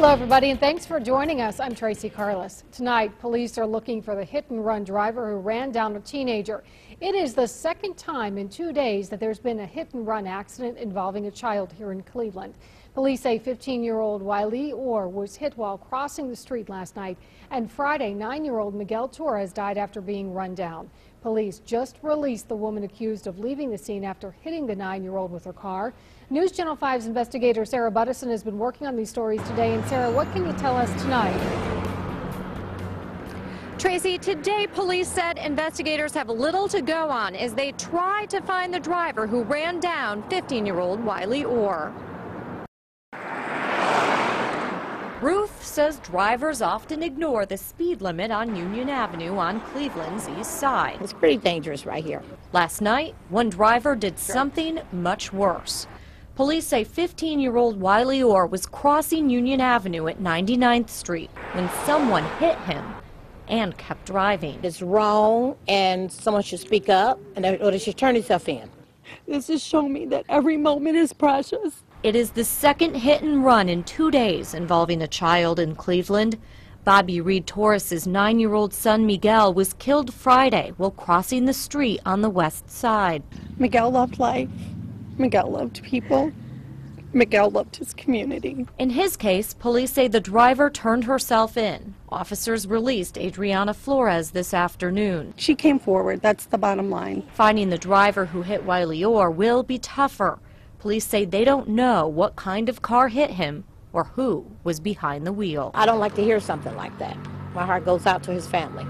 Hello, everybody, and thanks for joining us. I'm Tracy Carloss. Tonight, police are looking for the hit and run driver who ran down a teenager. It is the second time in two days that there's been a hit and run accident involving a child here in Cleveland. Police say 15 year old Wiley Orr was hit while crossing the street last night, and Friday, 9 year old Miguel Torres died after being run down. Police just released the woman accused of leaving the scene after hitting the 9 year old with her car. News Channel 5's investigator Sarah Buduson has been working on these stories today. And Sarah, what can you tell us tonight? Tracy, today police said investigators have little to go on as they try to find the driver who ran down 15-year-old Wiley Orr. Ruth says drivers often ignore the speed limit on Union Avenue on Cleveland's east side. It's pretty dangerous right here. Last night, one driver did something much worse. Police say 15-year-old Wiley Orr was crossing Union Avenue at 99th Street when someone hit him and kept driving. It's wrong, and someone should speak up, and or they should turn themselves in. This has shown me that every moment is precious. It is the second hit and run in two days involving a child in Cleveland. Bobby Reed Torres's nine-year-old son Miguel was killed Friday while crossing the street on the west side. Miguel loved life. Miguel loved people. Miguel loved his community. In his case, police say the driver turned herself in. Officers released Adriana Flores this afternoon. She came forward. That's the bottom line. Finding the driver who hit Wiley Orr will be tougher. Police say they don't know what kind of car hit him or who was behind the wheel. I don't like to hear something like that. My heart goes out to his family.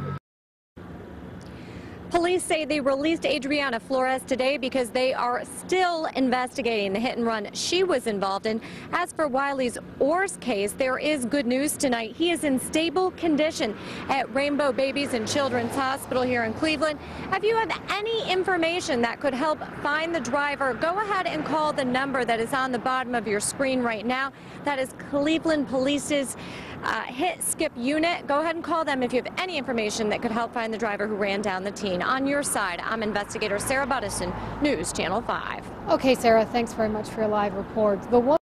Police say they released Adriana Flores today because they are still investigating the hit and run she was involved in. As for Wiley's Orr's case, there is good news tonight. He is in stable condition at Rainbow Babies and Children's Hospital here in Cleveland. If you have any information that could help find the driver, go ahead and call the number that is on the bottom of your screen right now. That is Cleveland Police's uh, hit skip unit. Go ahead and call them if you have any information that could help find the driver who ran down the teen. On your side, I'm investigator Sarah Buduson, News Channel 5. Okay, Sarah, thanks very much for your live report. The